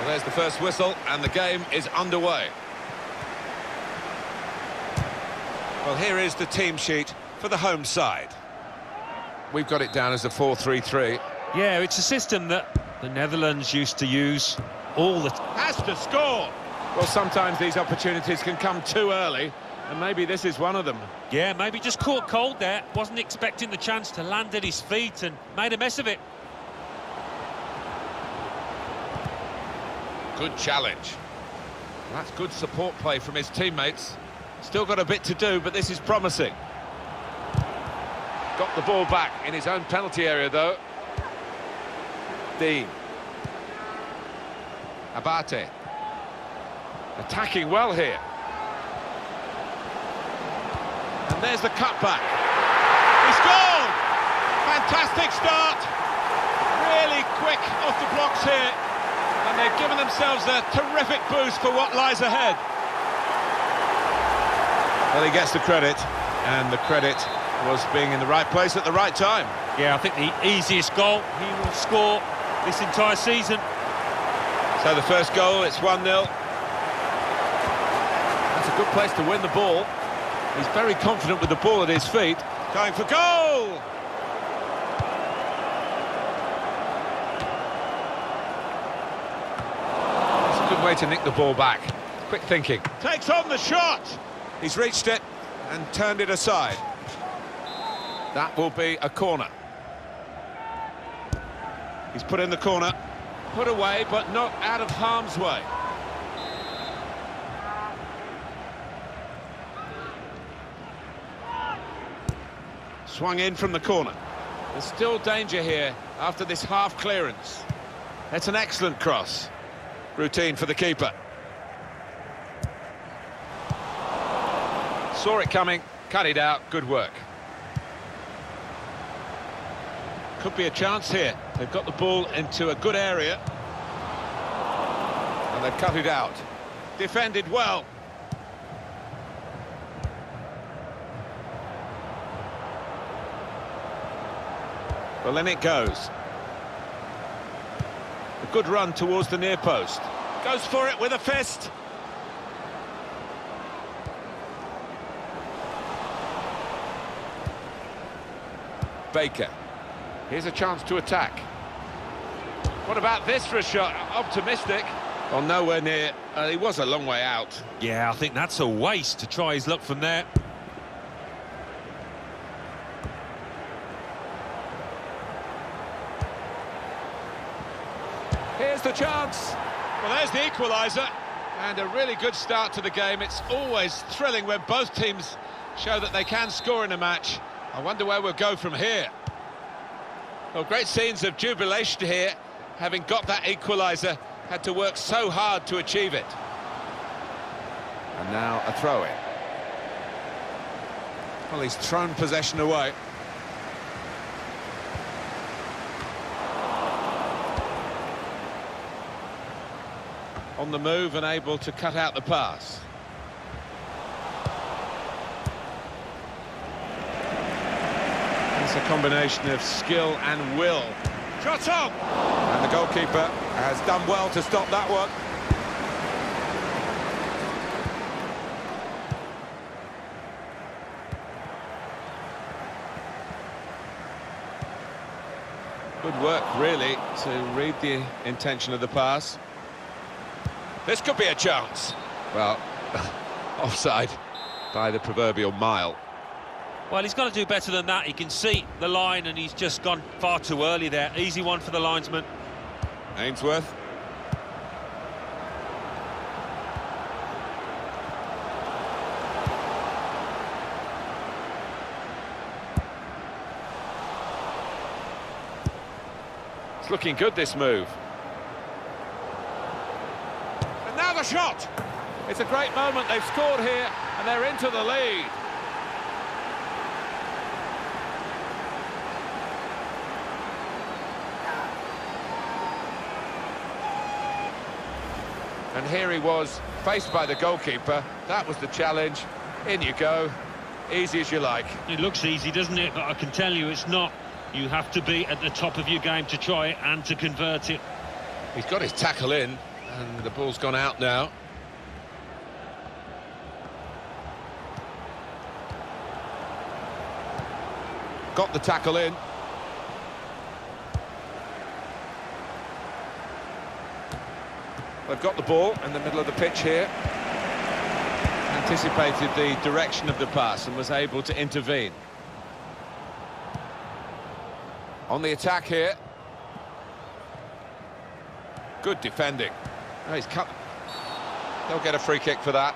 Well, there's the first whistle, and the game is underway. Well, here is the team sheet for the home side. We've got it down as a 4-3-3. Yeah, it's a system that the Netherlands used to use all the... Has to score! Well, sometimes these opportunities can come too early, and maybe this is one of them. Yeah, maybe just caught cold there. Wasn't expecting the chance to land at his feet and made a mess of it. Good challenge. That's good support play from his teammates. Still got a bit to do, but this is promising. Got the ball back in his own penalty area, though. Dean. Abate. Attacking well here. And there's the cutback. He scored! Fantastic start. Really quick off the blocks here. And they've given themselves a terrific boost for what lies ahead. Well, he gets the credit, and the credit was being in the right place at the right time. Yeah, I think the easiest goal he will score this entire season. So the first goal, it's 1-0. That's a good place to win the ball. He's very confident with the ball at his feet. Going for goal! It's a good way to nick the ball back. Quick thinking. Takes on the shot! He's reached it and turned it aside. That will be a corner. He's put in the corner. Put away, but not out of harm's way. Swung in from the corner. There's still danger here after this half clearance. That's an excellent cross. Routine for the keeper. Saw it coming, cut it out, good work. Could be a chance here. They've got the ball into a good area. And they've cut it out. Defended well. Well, then it goes. A good run towards the near post. Goes for it with a fist. Baker. Here's a chance to attack. What about this for a shot? Optimistic. Well, nowhere near. Uh, he was a long way out. Yeah, I think that's a waste to try his luck from there. Here's the chance. Well, there's the equaliser. And a really good start to the game. It's always thrilling when both teams show that they can score in a match. I wonder where we'll go from here. Well, great scenes of jubilation here, having got that equaliser, had to work so hard to achieve it. And now a throw-in. Well, he's thrown possession away. On the move and able to cut out the pass. It's a combination of skill and will. Shot on! And the goalkeeper has done well to stop that one. Good work, really, to read the intention of the pass. This could be a chance. Well, offside by the proverbial mile. Well, he's got to do better than that. He can see the line and he's just gone far too early there. Easy one for the linesman. Ainsworth. It's looking good, this move. The shot! It's a great moment. They've scored here and they're into the lead. And here he was, faced by the goalkeeper. That was the challenge. In you go. Easy as you like. It looks easy, doesn't it? But I can tell you it's not. You have to be at the top of your game to try it and to convert it. He's got his tackle in, And the ball's gone out now. Got the tackle in. They've got the ball in the middle of the pitch here. Anticipated the direction of the pass and was able to intervene. On the attack here. Good defending. Oh, he's cut. They'll get a free kick for that.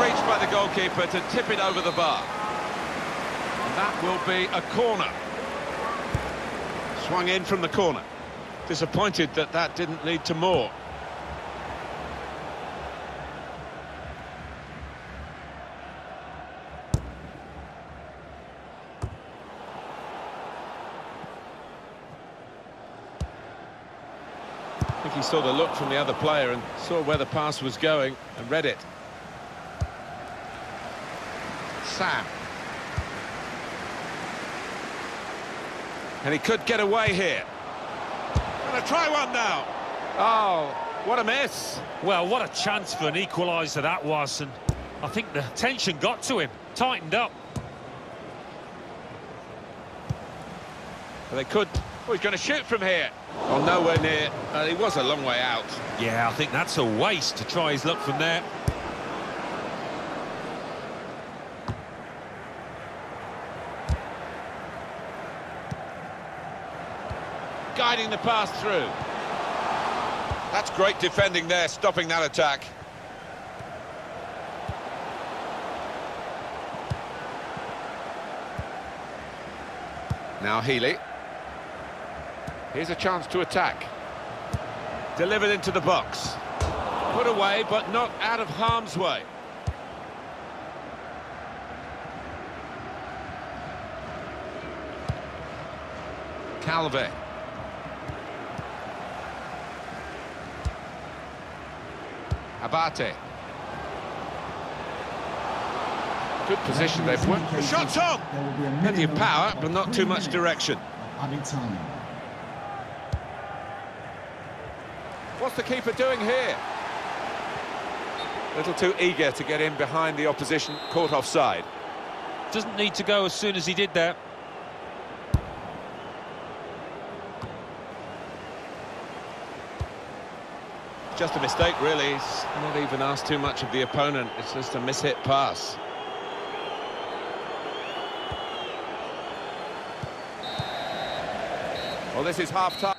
Good by the goalkeeper to tip it over the bar. And that will be a corner. Swung in from the corner. Disappointed that that didn't lead to more. I think he saw the look from the other player and saw where the pass was going and read it. Sam. And he could get away here. Gonna try one now. Oh, what a miss. Well, what a chance for an equaliser that was, and I think the tension got to him, tightened up. They could... Oh, he's going to shoot from here. Oh, nowhere near. Uh, he was a long way out. Yeah, I think that's a waste to try his luck from there. Guiding the pass through. That's great defending there, stopping that attack. Now Healy. Here's a chance to attack. Delivered into the box. Put away, but not out of harm's way. Calve. Abate. Good position they've worked. The shot's on! Plenty of power, but not too much direction. Added time. What's the keeper doing here? A little too eager to get in behind the opposition, caught offside. Doesn't need to go as soon as he did there. Just a mistake, really. He's not even asked too much of the opponent. It's just a mishit pass. Well, this is half-time.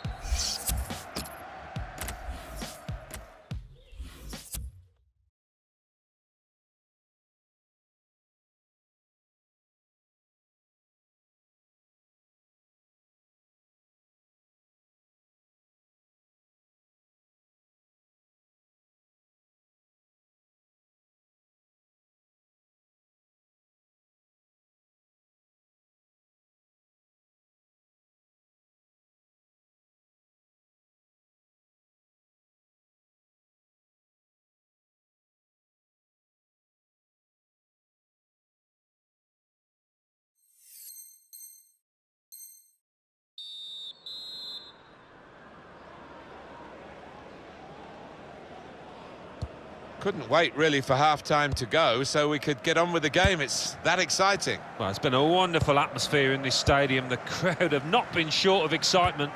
Couldn't wait, really, for half-time to go, so we could get on with the game. It's that exciting. Well, it's been a wonderful atmosphere in this stadium. The crowd have not been short of excitement.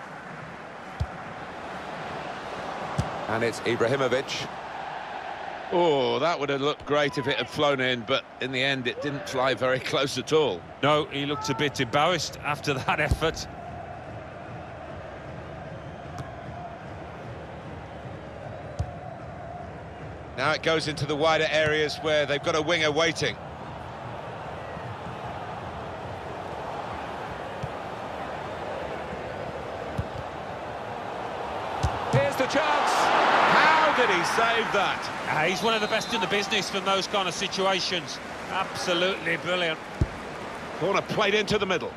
And it's Ibrahimovic. Oh, that would have looked great if it had flown in, but in the end, it didn't fly very close at all. No, he looked a bit embarrassed after that effort. Now it goes into the wider areas where they've got a winger waiting. Here's the chance. How did he save that? Ah, he's one of the best in the business from those kind of situations. Absolutely brilliant. Corner played into the middle.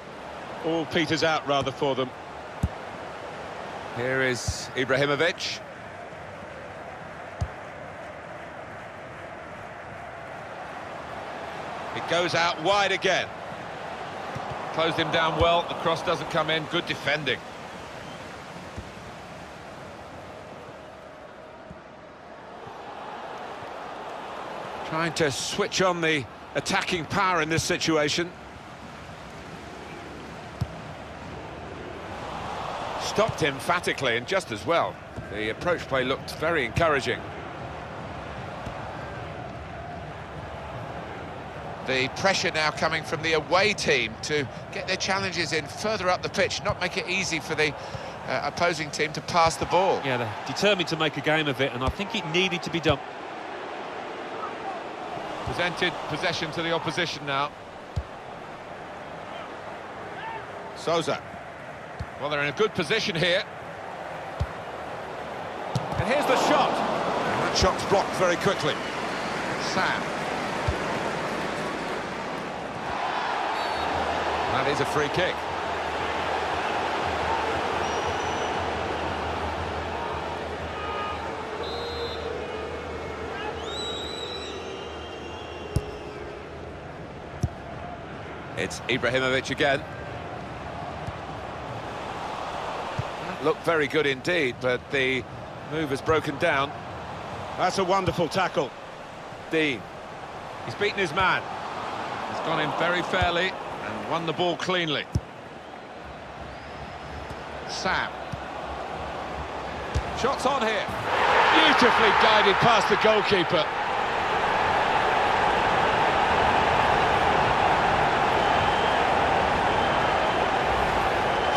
All peters out rather for them. Here is Ibrahimovic. It goes out wide again. Closed him down well, the cross doesn't come in, good defending. Trying to switch on the attacking power in this situation. Stopped emphatically and just as well. The approach play looked very encouraging. The pressure now coming from the away team to get their challenges in further up the pitch, not make it easy for the uh, opposing team to pass the ball. Yeah, they're determined to make a game of it, and I think it needed to be done. Presented possession to the opposition now. Souza. Well, they're in a good position here. And here's the shot. And that shot's blocked very quickly. Sam. That is a free kick. It's Ibrahimovic again. Looked very good indeed, but the move has broken down. That's a wonderful tackle. Dean. He's beaten his man. He's gone in very fairly won the ball cleanly. Sam. Shots on here. Beautifully guided past the goalkeeper.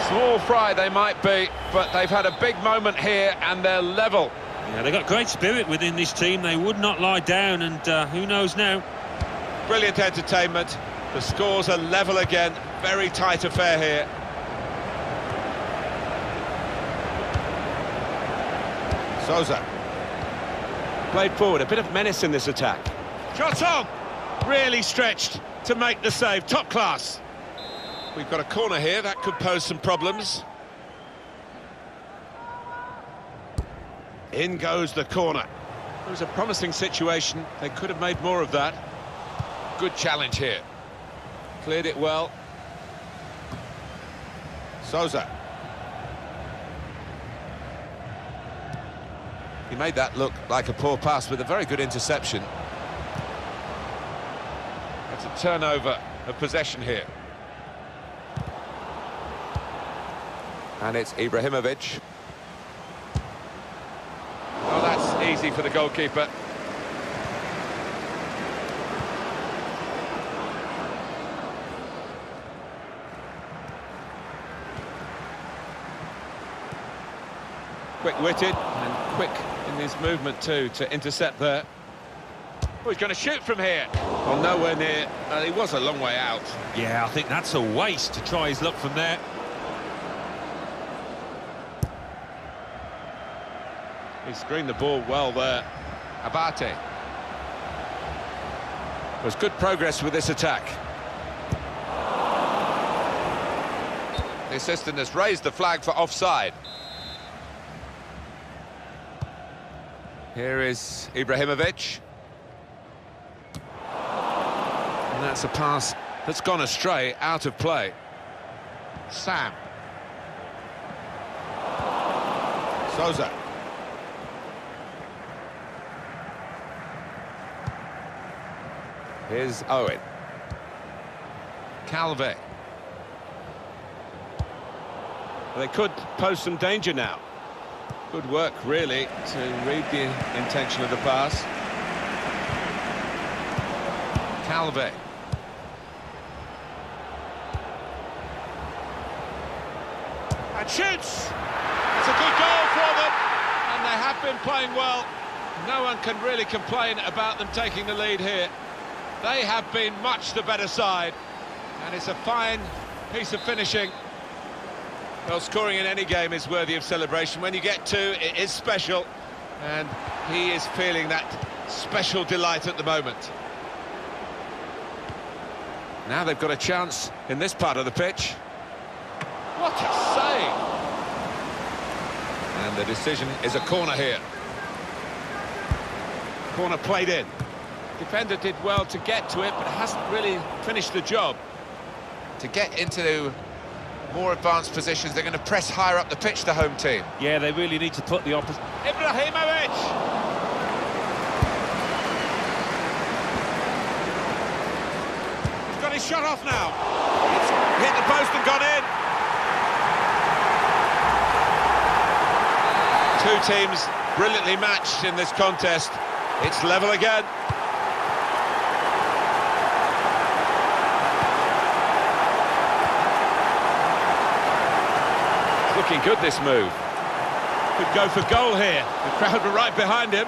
Small fry they might be, but they've had a big moment here and they're level. Yeah, they've got great spirit within this team. They would not lie down, and uh, who knows now. Brilliant entertainment. The scores are level again. Very tight affair here. Souza. Played forward, a bit of menace in this attack. Shot on! Really stretched to make the save. Top class. We've got a corner here, that could pose some problems. In goes the corner. It was a promising situation, they could have made more of that. Good challenge here. Cleared it well. Souza. He made that look like a poor pass with a very good interception. That's a turnover of possession here. And it's Ibrahimovic. Oh, that's easy for the goalkeeper. Quick-witted and quick in his movement too to intercept there. Oh, he's going to shoot from here. Well, nowhere near. Uh, he was a long way out. Yeah, I think that's a waste to try his luck from there. He screened the ball well there. Abate. There's good progress with this attack. The assistant has raised the flag for offside. Here is Ibrahimovic. And that's a pass that's gone astray, out of play. Sam. Souza. Here's Owen. Calve. They could pose some danger now. Good work, really, to read the intention of the pass. Calve. And shoots! It's a good goal for them, and they have been playing well. No one can really complain about them taking the lead here. They have been much the better side, and it's a fine piece of finishing. Well, scoring in any game is worthy of celebration. When you get two, it is special, and he is feeling that special delight at the moment. Now they've got a chance in this part of the pitch. What a save! And the decision is a corner here. Corner played in. Defender did well to get to it, but hasn't really finished the job. To get into more advanced positions, they're going to press higher up the pitch, the home team. Yeah, they really need to put the opposite... Ibrahimovic! He's got his shot off now. It's hit the post and gone in. Two teams brilliantly matched in this contest. It's level again. Looking good, this move. Could go for goal here. The crowd were right behind him.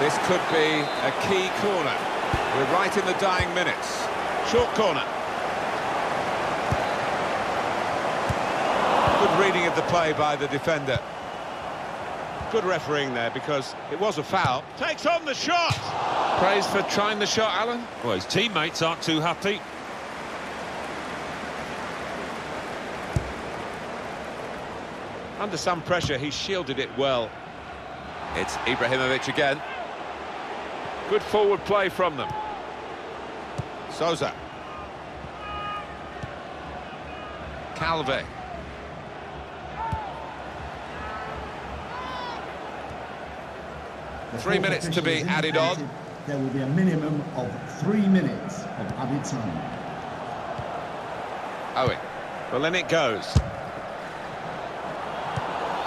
This could be a key corner. We're right in the dying minutes. Short corner. Good reading of the play by the defender. Good refereeing there because it was a foul. Takes on the shot. Praise for trying the shot, Alan. Well, his teammates aren't too happy. Under some pressure, he shielded it well. It's Ibrahimovic again. Good forward play from them. Souza. Calve. Three minutes to be added on. There will be a minimum of three minutes of added time. Owen. Well, then it goes.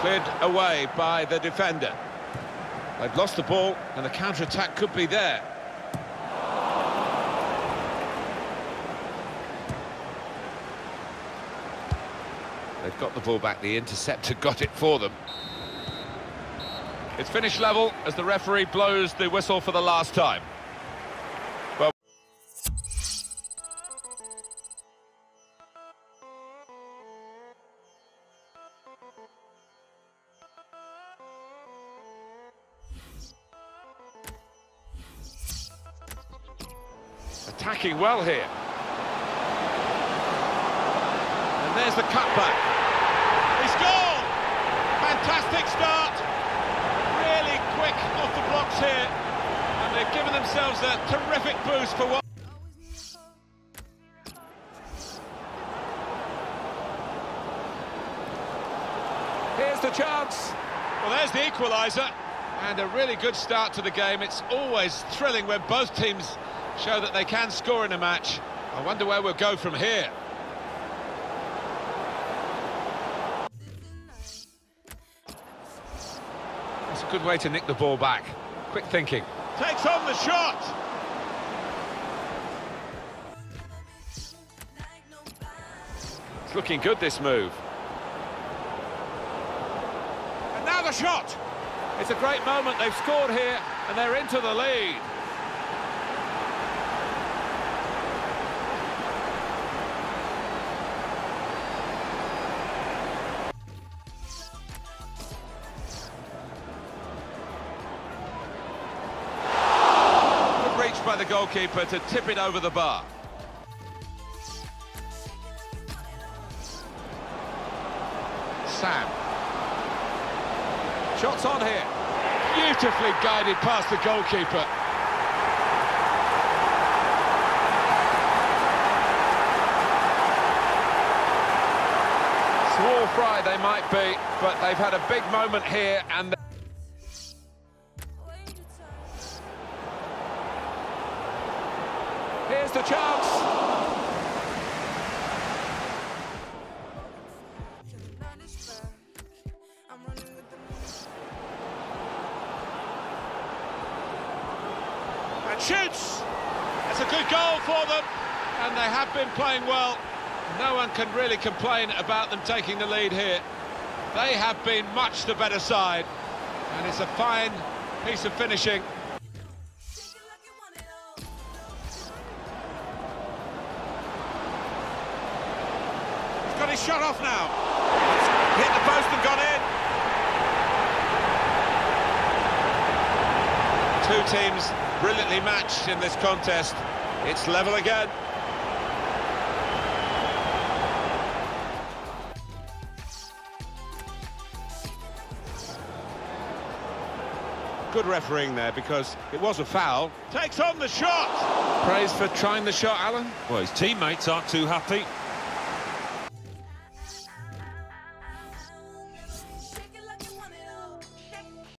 Cleared away by the defender. They've lost the ball, and the counter-attack could be there. They've got the ball back. The interceptor got it for them. It's finished level as the referee blows the whistle for the last time. Attacking well here. And there's the cutback. He scored! Fantastic start. Really quick off the blocks here. And they've given themselves a terrific boost for what... Here's the chance. Well, there's the equaliser. And a really good start to the game. It's always thrilling when both teams show that they can score in a match. I wonder where we'll go from here. It's a good way to nick the ball back. Quick thinking. Takes on the shot. It's looking good, this move. And now the shot. It's a great moment. They've scored here, and they're into the lead. The goalkeeper to tip it over the bar. Sam. Shots on here. Beautifully guided past the goalkeeper. Small fry they might be, but they've had a big moment here and... Here's the chance. And shoots. That's a good goal for them. And they have been playing well. No one can really complain about them taking the lead here. They have been much the better side. And it's a fine piece of finishing. His shot off now. Hit the post and gone in. Two teams brilliantly matched in this contest. It's level again. Good refereeing there because it was a foul. Takes on the shot. Praise for trying the shot, Alan. Well, his teammates aren't too happy.